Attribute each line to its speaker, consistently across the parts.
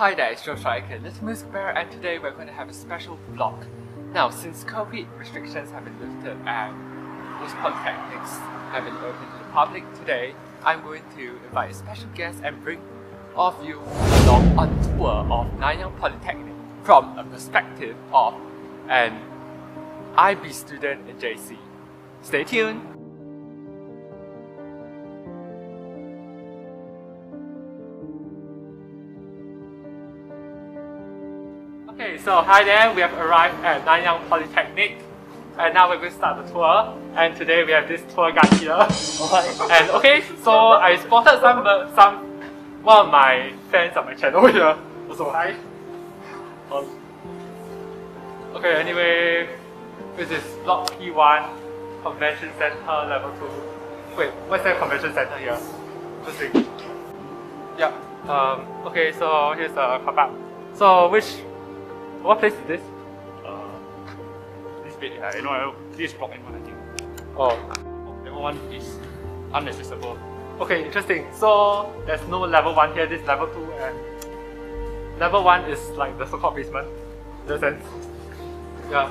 Speaker 1: Hi there, it's Joe Striker, Little Music Bear, and today we're going to have a special vlog. Now, since COVID restrictions have been lifted and most polytechnics have been open to the public today, I'm going to invite a special guest and bring all of you along on tour of Nanyang Polytechnic from a perspective of an IB student in JC. Stay tuned! Okay, so hi there, we have arrived at Nanyang Polytechnic and now we're going to start the tour and today we have this tour guide here. and okay, so I spotted some, some, one of my fans on my channel here. Also hi. Um, okay, anyway, this is block P1, convention center level 2. Wait, what's that convention center here? Interesting. Yeah, um, okay, so here's the car park. So which what place is this?
Speaker 2: Uh, this bit, yeah, you know, this is block M1, I think.
Speaker 1: Oh,
Speaker 2: M1 is unaccessible.
Speaker 1: okay, interesting. So there's no level one here. This is level two, and level one is like the so-called basement. In that sense. Yeah.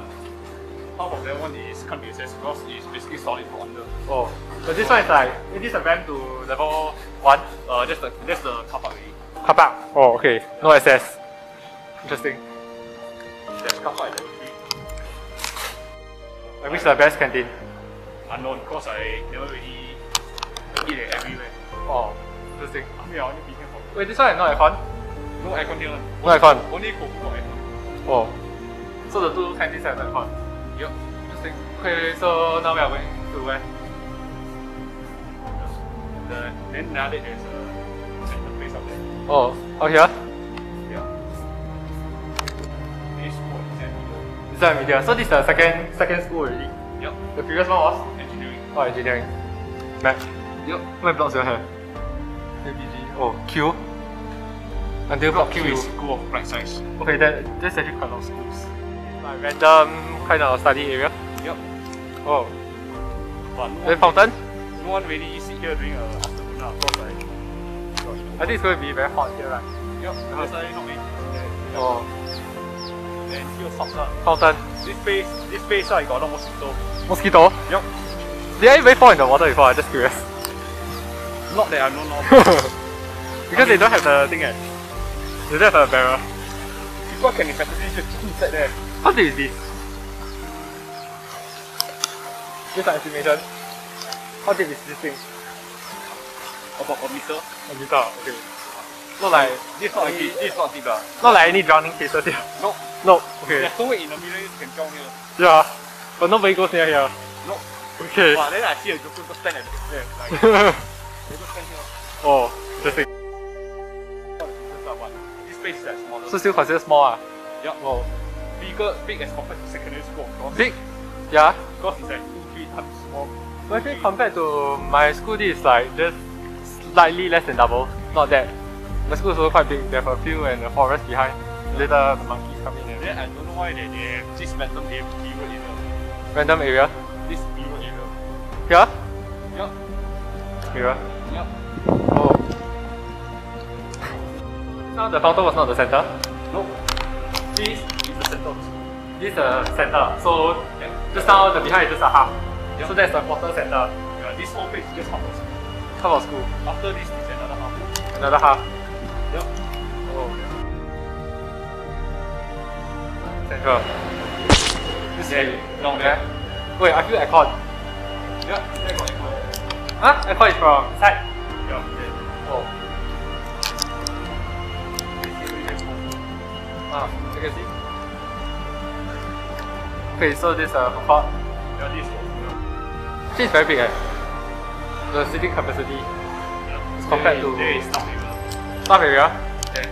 Speaker 2: Half of that one is can't be accessed because it's basically solid for under.
Speaker 1: Oh, but this one is like it is a ramp to level one.
Speaker 2: Uh, that's the that's the car park.
Speaker 1: Car park. Oh, okay. No access. Interesting.
Speaker 2: There's park at the tree.
Speaker 1: I wish the best canteen.
Speaker 2: Unknown because I never really eat it everywhere.
Speaker 1: Oh, interesting.
Speaker 2: I mean, I only been here for
Speaker 1: Wait, this one is not aircon.
Speaker 2: no aircon here.
Speaker 1: No aircon.
Speaker 2: Only Koufu got aircon.
Speaker 1: Oh, so the two canteens have aircon.
Speaker 2: Yup.
Speaker 1: Interesting. Okay, so now we are going to where?
Speaker 2: The then now there's a center place up there.
Speaker 1: Oh, oh here. One media. So this is the second second school already.
Speaker 2: Yup.
Speaker 1: The previous one was
Speaker 2: Engineering.
Speaker 1: oh engineering. Math. How many blocks do you have? ABG. Oh, Q. Until block Q.
Speaker 2: Q is school of right size.
Speaker 1: Okay, that that's actually quite a lot of schools. Like random kind of study area.
Speaker 2: Yup.
Speaker 1: Oh,
Speaker 2: But no
Speaker 1: fountain.
Speaker 2: no one really sit here during a afternoon now because like
Speaker 1: I think it's going to be very hot here, right?
Speaker 2: Yup, that's why not many people there.
Speaker 1: Oh,
Speaker 2: And here hot
Speaker 1: fountain.
Speaker 2: This place, this place I got a lot of mosquito.
Speaker 1: Mosquito.
Speaker 2: Yup.
Speaker 1: Did anybody fall in the water before? I'm just curious.
Speaker 2: Not that I know now.
Speaker 1: because they don't have the thing eh. They don't have a barrel.
Speaker 2: People can effectively just inside there.
Speaker 1: How deep is this? Just an estimation. How deep is this thing?
Speaker 2: About a meter.
Speaker 1: A meter, okay. Not like
Speaker 2: This is not deep. This is not deep lah.
Speaker 1: not like any drowning cases here.
Speaker 2: No.
Speaker 1: No, okay.
Speaker 2: There's no way in a million you can drown here.
Speaker 1: Yeah. But nobody goes near here.
Speaker 2: No.
Speaker 1: Okay.
Speaker 2: But then I see a joker just stand at the there. Like, they just stand here.
Speaker 1: oh, interesting.
Speaker 2: This are what? This place is like smaller.
Speaker 1: So still considered small ah.
Speaker 2: Yup.
Speaker 1: Oh.
Speaker 2: Bigger, big as compared to secondary school. Because,
Speaker 1: Big? Yeah.
Speaker 2: because it's like two, three times small.
Speaker 1: But actually compared to my school this is like just slightly less than double. Not that. My school is also quite big. They have a field and a forest behind. Later the monkeys come in and
Speaker 2: Then I don't know why they, they have this random area,
Speaker 1: random area.
Speaker 2: This period area.
Speaker 1: Here?
Speaker 2: Yup.
Speaker 1: Here.
Speaker 2: Yup.
Speaker 1: Oh. Now the fountain was not the center.
Speaker 2: No. This is the center the.
Speaker 1: This is the center. So
Speaker 2: Yeah.
Speaker 1: just now the behind is just a half.
Speaker 2: Yeah.
Speaker 1: So that's the quarter center.
Speaker 2: Yeah, this whole place is just half of school.
Speaker 1: Half of school.
Speaker 2: After this is another half.
Speaker 1: Another half.
Speaker 2: Yup.
Speaker 1: Oh. Central. This
Speaker 2: Then
Speaker 1: is
Speaker 2: down
Speaker 1: there. Wait, I feel aircon.
Speaker 2: Yeah, there got aircon.
Speaker 1: Huh? Aircon is from side.
Speaker 2: Yeah, then
Speaker 1: Oh.
Speaker 2: this is.
Speaker 1: Ah, you can see. Okay, so this uh, food court.
Speaker 2: Yeah, this is.
Speaker 1: Actually, it's very big. Eh. The seating capacity.
Speaker 2: Yeah.
Speaker 1: compared to-
Speaker 2: there is area.
Speaker 1: Staff area.
Speaker 2: There.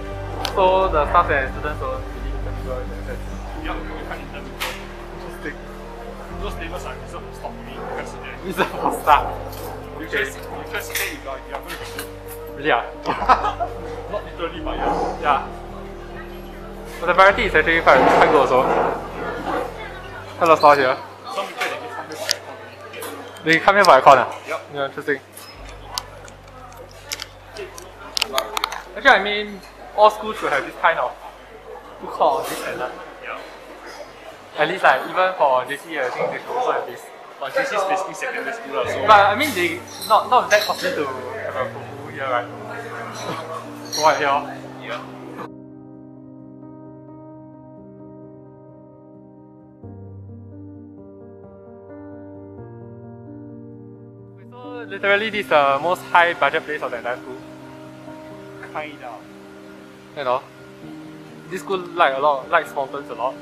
Speaker 1: So the staff and students will really intermingle in that sense.
Speaker 2: Yup, you can't intermingle.
Speaker 1: Interesting.
Speaker 2: Those tables are reserved for staff only. You can't sit there.
Speaker 1: This is for staff.
Speaker 2: You
Speaker 1: Okay.
Speaker 2: can sit, you can sit there if you are, going to sit.
Speaker 1: Really? Ah?
Speaker 2: Not literally, but yeah.
Speaker 1: yeah. But the variety is actually quite, quite good also. Hello, store here.
Speaker 2: Some people they come here for aircon only.
Speaker 1: They come here for aircon. Ah?
Speaker 2: Yup.
Speaker 1: Yeah, interesting. Actually, I mean, all schools should have this kind of court or this and that.
Speaker 2: Yeah.
Speaker 1: At least like even for JC, I think they should also have this.
Speaker 2: But this is basically secondary school, lah, so
Speaker 1: But I mean, they not not that costly to have a fufu here, right? From what hear.
Speaker 2: yeah.
Speaker 1: So literally, this is the most high budget place of the entire school.
Speaker 2: Kind of.
Speaker 1: You know, this school like a lot, likes fountains a lot.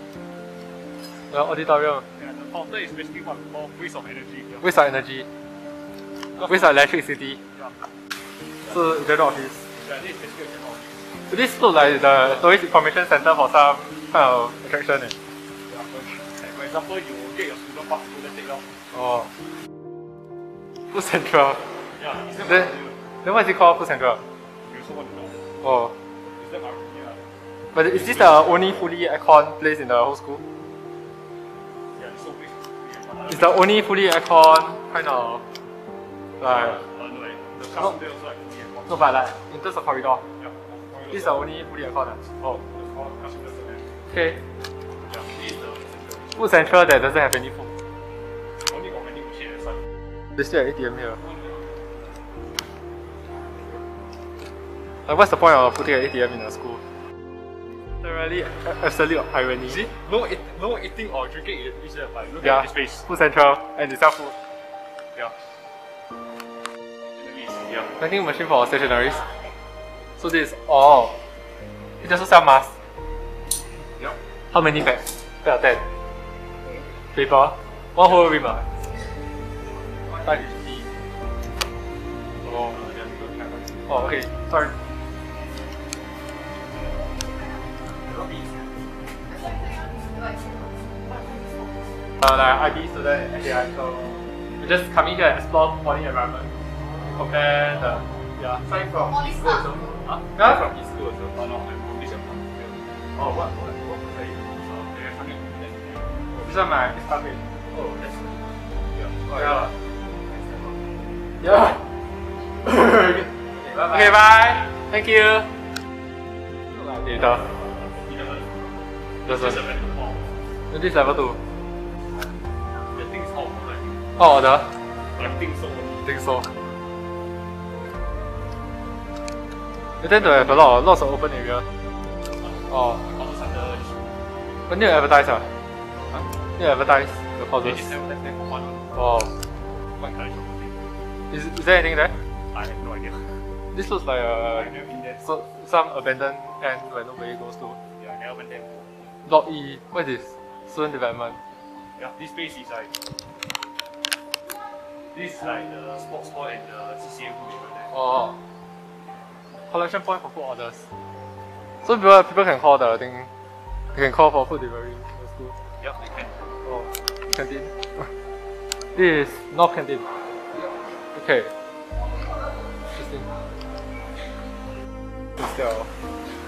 Speaker 1: The auditorium,
Speaker 2: Yeah, the fountain is basically what we call waste of energy. Yeah.
Speaker 1: waste of energy, waste of electricity.
Speaker 2: Yeah.
Speaker 1: So general office.
Speaker 2: Yeah, this is basically general office.
Speaker 1: So this look like the tourist information center for some kind of attraction. Eh.
Speaker 2: Yeah, for, like, for example, you get your student pass, go there take out.
Speaker 1: Oh. Food Central.
Speaker 2: Yeah,
Speaker 1: Then, then what is it called Food Central? Oh.
Speaker 2: Is that Maruti? Yeah.
Speaker 1: But is this the only fully aircon place in the whole school?
Speaker 2: Yeah, it's so big.
Speaker 1: It's the only fully aircon kind of like
Speaker 2: no, like, the classroom there also like fully aircon.
Speaker 1: no but like in terms of corridor.
Speaker 2: Yeah.
Speaker 1: This is the only fully aircon. Oh.
Speaker 2: The small classroom there have.
Speaker 1: Okay.
Speaker 2: Yeah, this is the central.
Speaker 1: Food Central that doesn't have any food.
Speaker 2: Only got vending machine at the.
Speaker 1: They still have ATM here. Like what's the point of putting an ATM in a school? Literally absolute irony.
Speaker 2: See, no, eat, no eating or drinking is is there, but look
Speaker 1: Yeah.
Speaker 2: at this place.
Speaker 1: Food Central and they sell food.
Speaker 2: Yeah. Yeah.
Speaker 1: Vending machine for stationaries. So this is all. It also sell masks.
Speaker 2: Yeah.
Speaker 1: How many packs? Pack of 10. Paper. One whole rim ah. Oh. Oh, okay. Sorry. Uh, like IB student and AI, so we just come in here and explore poly environment. Compare the yeah. Sign from
Speaker 3: Poly
Speaker 1: school
Speaker 3: stuff.
Speaker 1: also. Huh? Yeah.
Speaker 2: from East School also, but no, I'm from this one.
Speaker 1: Oh, what? What? what was that?
Speaker 2: So, they're funding.
Speaker 1: This one my this company.
Speaker 2: Oh, that's yeah.
Speaker 1: Oh, yeah. Yeah. okay, bye. Thank you. Later.
Speaker 2: Is a.
Speaker 1: This is level two.
Speaker 2: The thing is all like,
Speaker 1: Oh, the.
Speaker 2: I think so.
Speaker 1: think so. They tend to have a lot, lots of open area. Oh,
Speaker 2: Courses under this school.
Speaker 1: but need to advertise ah. Need to advertise the
Speaker 2: They
Speaker 1: courses.
Speaker 2: just have there for one.
Speaker 1: Oh, is, is there anything there?
Speaker 2: I have no idea.
Speaker 1: This looks like a
Speaker 2: never been there.
Speaker 1: so, some abandoned end where nobody goes to.
Speaker 2: Yeah, I never went there.
Speaker 1: Block E. What is this? Student development.
Speaker 2: Yeah, this place is like this is like the sports hall and the CCA room area there.
Speaker 1: Oh, oh. Collection point for food orders. So people people can call the thing. They can call for food delivery in the school.
Speaker 2: Yeah, they can.
Speaker 1: Oh, canteen. this is North Canteen. Okay. Interesting. Of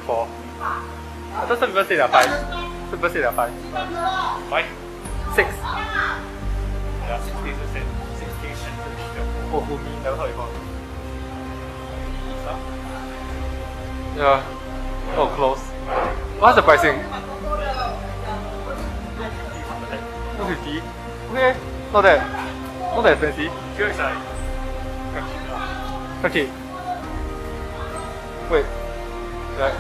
Speaker 1: four. I thought some people say they're five. Say five.
Speaker 2: Five?
Speaker 1: Six.
Speaker 2: Yeah, percent. Sixteen percent. Yeah.
Speaker 1: Oh, who me? Never heard before. Yeah. Oh, close. What's the pricing? 250. Okay, not that, not that expensive.
Speaker 2: Here is like quite cheap lah.
Speaker 1: Okay. Wait. Like,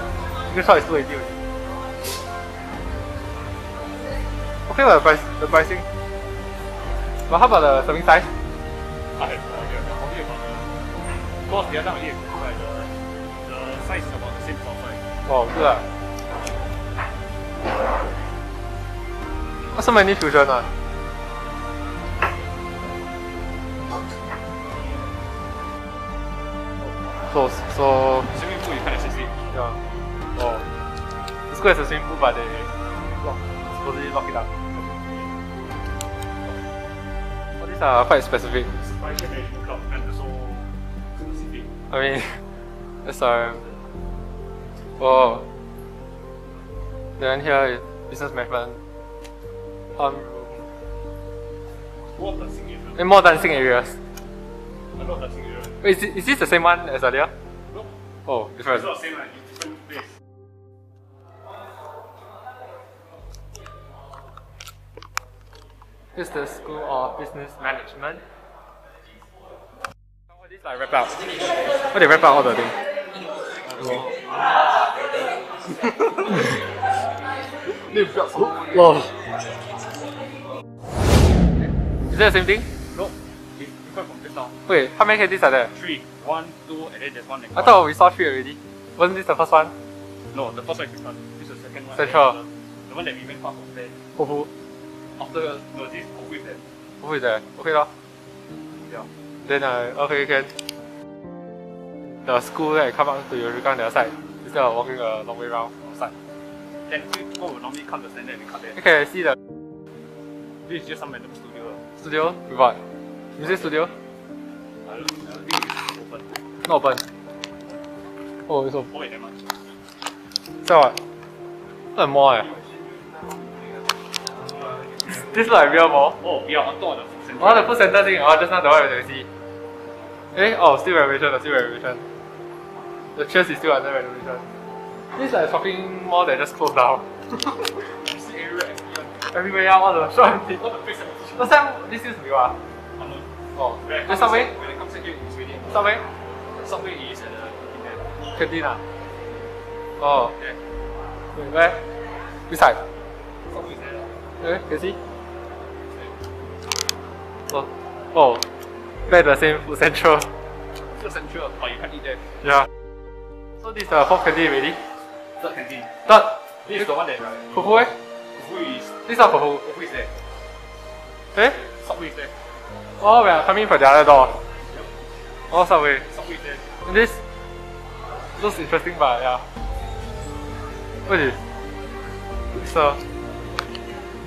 Speaker 1: this one is 280 Okay, well, the price, the pricing. But how about the serving size?
Speaker 2: I have no idea. About the because the other idea the the size is about the same for size.
Speaker 1: Oh, good lah. Why so many fusion ah? So, so,
Speaker 2: Swimming pool you can't access it.
Speaker 1: yeah. Oh. The school has a swimming pool but they supposedly lock it up. All these are quite specific.
Speaker 2: Private management club and also specific.
Speaker 1: I mean, SRM. Oh. Then here is business management. Um,
Speaker 2: More dancing area.
Speaker 1: and more dancing areas.
Speaker 2: A dancing area.
Speaker 1: Wait, is, is this the same one as earlier?
Speaker 2: No,
Speaker 1: Oh,
Speaker 2: it's
Speaker 1: different.
Speaker 2: not the same like
Speaker 1: This is the School of Business Management. What is like wrap out? What they wrap out all the thing? Whoa. Is that the same thing?
Speaker 2: No, it's different from just now.
Speaker 1: Wait, how many candies are there?
Speaker 2: Three, one, two, and then there's one.
Speaker 1: I thought we saw three already. Wasn't this the first one?
Speaker 2: No, the first one is different. This is the second one.
Speaker 1: Central.
Speaker 2: The, the one that we went past was there.
Speaker 1: Who
Speaker 2: After no, this them.
Speaker 1: who is there? Okay lor.
Speaker 2: Yeah.
Speaker 1: Then uh, okay can. The school that come up to Yurikan the other side instead of walking a long way round outside.
Speaker 2: Then people will normally come to stand there and cut there.
Speaker 1: Okay, I see the
Speaker 2: This is just some random studio.
Speaker 1: studio. With what? Music studio?
Speaker 2: I don't, I think it's open.
Speaker 1: Not open. Oh, it's open.
Speaker 2: Oh wait, never mind.
Speaker 1: So what? Not a mall eh. This is like real mall.
Speaker 2: Oh, we are on top of the food center.
Speaker 1: Oh, the food center thing. Oh, just now the one we see. Eh? Oh, still renovation. Still renovation. The church is still under renovation. This like shopping mall that just closed down.
Speaker 2: You see everywhere.
Speaker 1: Everywhere, yeah, all the shop empty.
Speaker 2: All the place empty.
Speaker 1: Last time, this used to be what? Oh,
Speaker 2: When it
Speaker 1: subway?
Speaker 2: When it comes to here, it's ready.
Speaker 1: Subway?
Speaker 2: Subway is at the.
Speaker 1: Canteen ah? Oh,
Speaker 2: Yeah.
Speaker 1: wait, where? Which side?
Speaker 2: Subway is there.
Speaker 1: Eh, can see? Oh, oh, back the same food central.
Speaker 2: Still central, but you can't eat there.
Speaker 1: Yeah. So this is the fourth canteen already.
Speaker 2: Third canteen.
Speaker 1: Third,
Speaker 2: This is the one that right.
Speaker 1: Fufu eh?
Speaker 2: Fufu is
Speaker 1: This is not Fufu.
Speaker 2: Fufu is there.
Speaker 1: Eh?
Speaker 2: Subway is there.
Speaker 1: Oh, we are coming from the other door. Oh, Subway.
Speaker 2: Subway is there.
Speaker 1: And This looks interesting, but yeah. What is it? It's a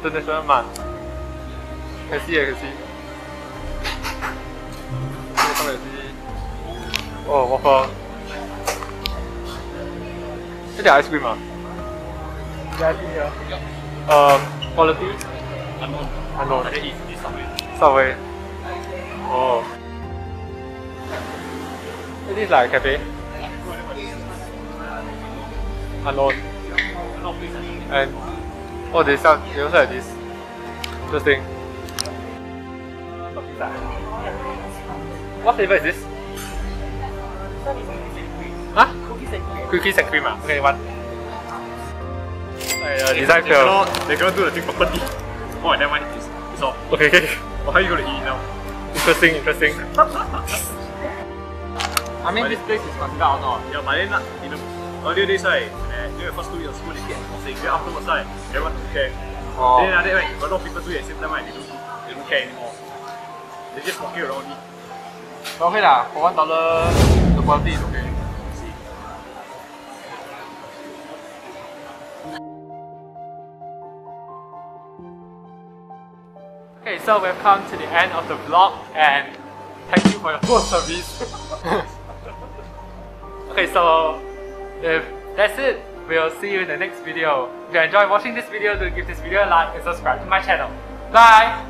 Speaker 1: international mart. Can see, I can see. Oh, waffle. Is there ice cream ah? The ice cream here. Um, quality?
Speaker 2: Unknown.
Speaker 1: Unknown.
Speaker 2: But then it's, Subway.
Speaker 1: Subway. Oh. Is this like a cafe? Unknown.
Speaker 2: A lot of places.
Speaker 1: And oh, they sell. They also have this. This thing. What flavor is this? Huh? Cookies and cream. ah. Okay, one. Uh, design
Speaker 2: They
Speaker 1: fail.
Speaker 2: cannot, they cannot do the thing properly. Oh, never mind. It's, it's all.
Speaker 1: Okay, okay.
Speaker 2: Well, how are you going to eat it now?
Speaker 1: Interesting, interesting. I mean, this place is considered outdoor.
Speaker 2: Yeah, but then uh, in the earlier days, right, uh, during the first two years of school, they kept enforcing. Then afterwards, right, everyone don't care.
Speaker 1: Oh.
Speaker 2: Then after that, right, a lot of people do it at the same time, right, they don't, they don't care anymore. They're just walking around only.
Speaker 1: But okay lah, for one dollar, the quality is okay. Okay, so we've come to the end of the vlog and thank you for your full service. okay, so if that's it, we'll see you in the next video. If you enjoyed watching this video, do give this video a like and subscribe to my channel. Bye!